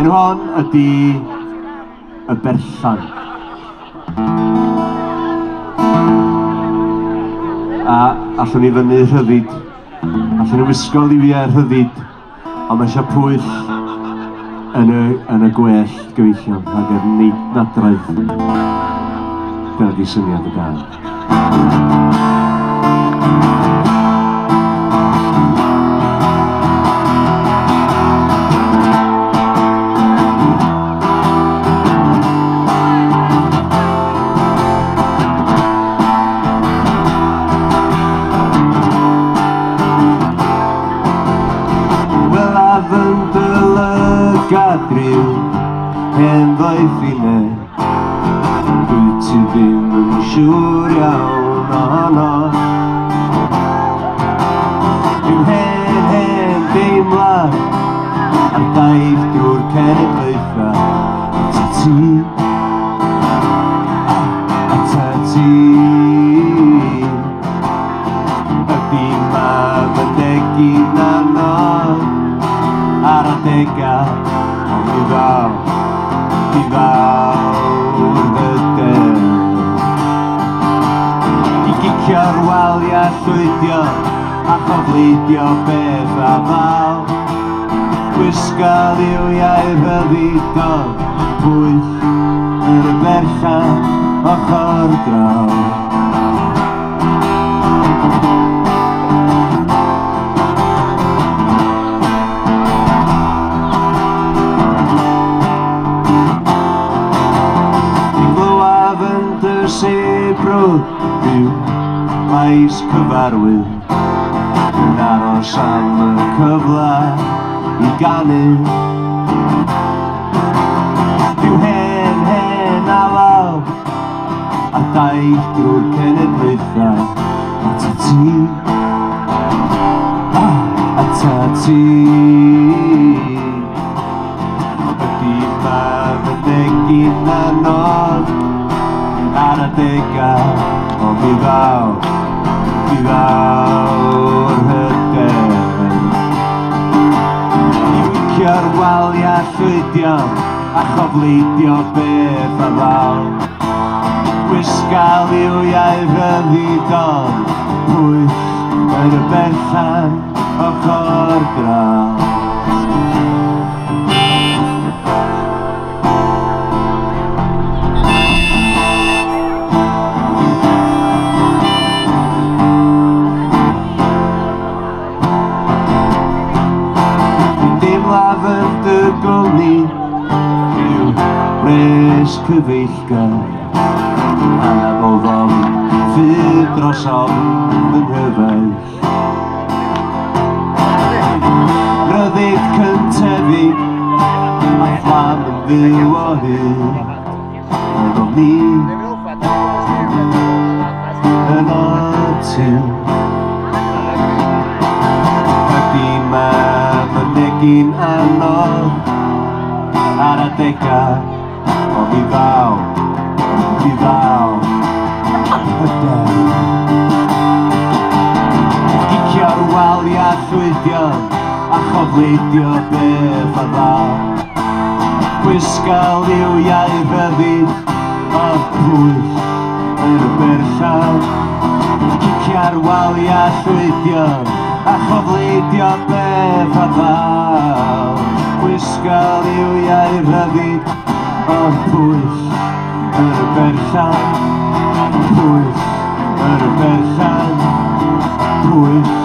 Yn hon ydy y berllan. A allwn ni fyny rhyddid. Allwn ni wisgo liwiau rhyddid. Ond mae eisiau pwyll yn y, yn y gwell gyfeillion ac yn neud nadraeth. Dyna di syniad y gael. Thank you. yn dylad gadriw hen ddaithinau Dwi ti ddim yn siŵr iawn ohono Dwi'n hen hen deimlad a'r daith drwy'r cenedlaetha A ta ti A ta ti i ddawr hyder gicio'r waliau llwydio a chofleidio beth a fal Gwisgo liwiau fyddidod pwyll yr bercha ochr draw Dros Ebril byw Maes cyfarwydd Yn aros am y cyfle I ganu Dyw hen, hen a law A daith drwy'r cenedlaetha A ta ti A ta ti Ydy ma fy negin anodd adegau O mi ddaw, mi ddaw'r hyder I wicio'r waliau llwydio A chofleidio beth a ddaw Wisgal i'w iau ryddidol Pwyll yn y berthan o'r graw gafel dy golni Yw res cyfeillgar A bod o'n ffydd dros o'n yn hyfaill Ryddyd cyntefi A phlam yn fyw o hyn A bod ni Yn tyw gyn anodd Ar y adega o mi ddaw, mi ddaw Gicio'r walia llwydio a chofleidio beth a ddaw Gwisgal iau fyddi o pwyll yr berllaw ar waliau llwydion a chofleidio beth a ddal Gwisgal iwiau ryddid o'r pwyll yr berllan Pwyll yr berllan Pwyll